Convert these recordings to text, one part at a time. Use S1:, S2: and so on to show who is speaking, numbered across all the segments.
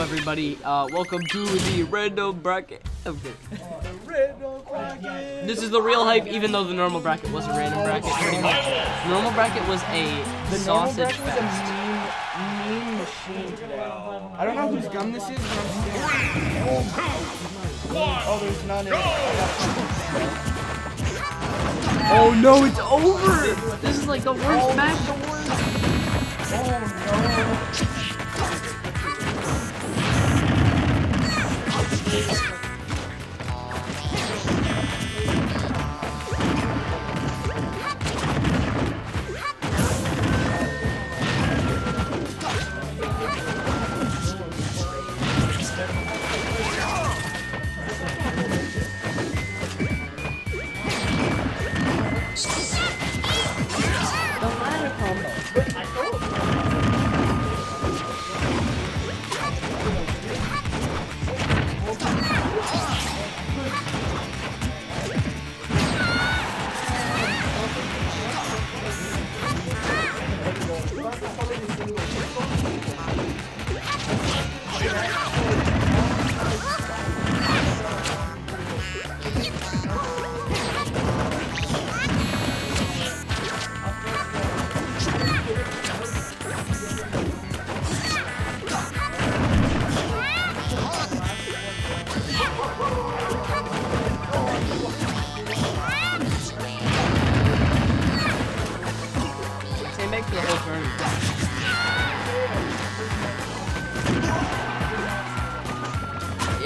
S1: everybody. Uh, welcome to the random bracket. Okay. This is the real hype, even though the normal bracket was a random bracket. Pretty much. The normal bracket was a
S2: The
S1: sausage
S2: bracket was a
S1: fest.
S2: mean, mean machine today. I don't know whose gum this is, but I'm scared. Oh, there's none in it. I got
S1: Oh no, it's over! This is like the worst match. Oh, the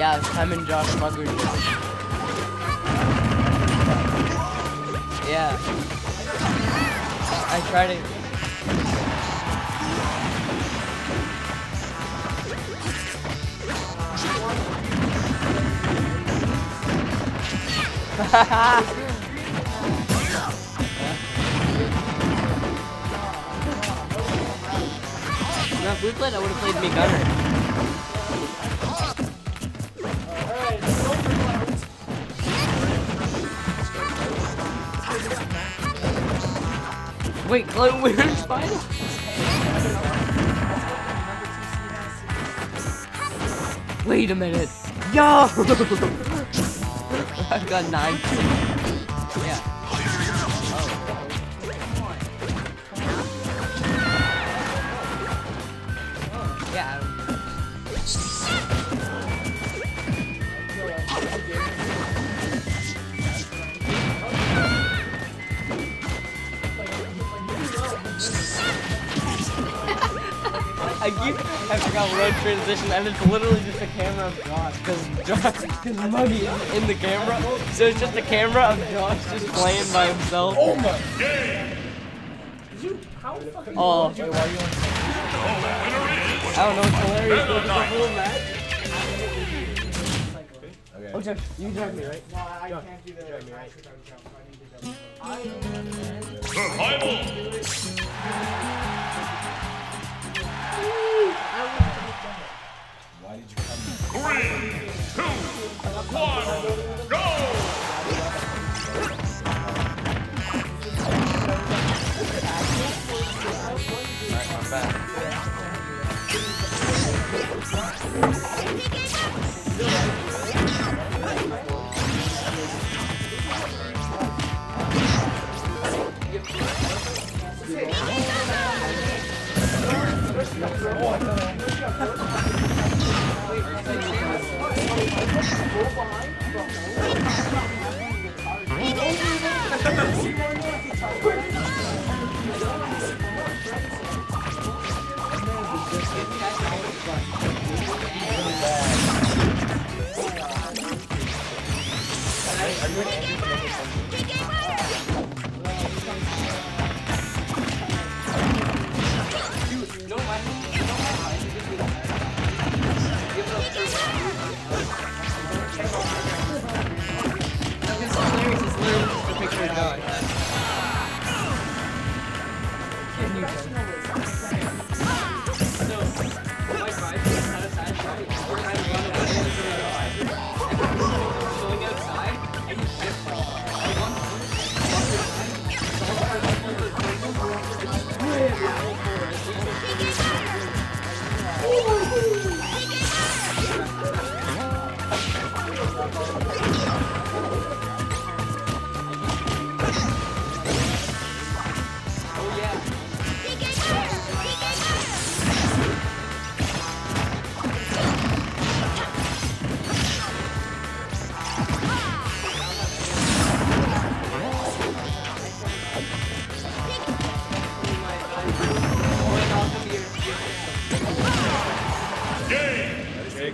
S1: Yeah, time and Josh Mugger. Yeah. I tried it. No, if we played, I would have played Mii Gunner. Wait, Chloe, where's final? Wait a minute. Yo! I've got nine. Yeah. I keep, I forgot road transition, and it's literally just a camera of Josh, because Josh, because Muggy is in the camera, so it's just a camera of Josh just playing by himself. Oh my! Oh, wait, why are you on? I don't know, it's hilarious, but it's a full match. Oh, Josh, you drive me, right?
S2: No, I can't do the right. I need to go.
S3: Survival! Three,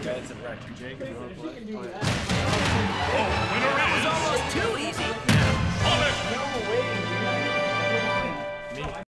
S2: that's a wreck. Jake, you want to play.
S1: Oh, winner is
S3: Almost too easy.